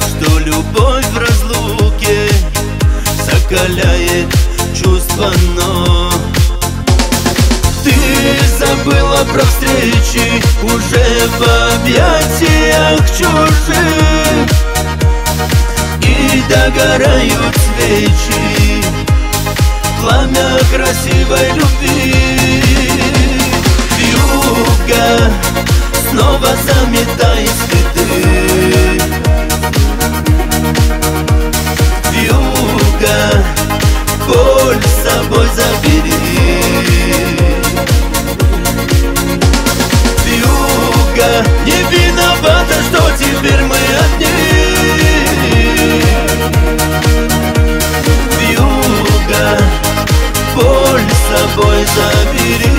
что любовь в разлуке Закаляет чувство, но Ты забыла про встречи Уже в объятиях чужих И догорают свечи Пламя красивой любви. Юга снова заметила olsa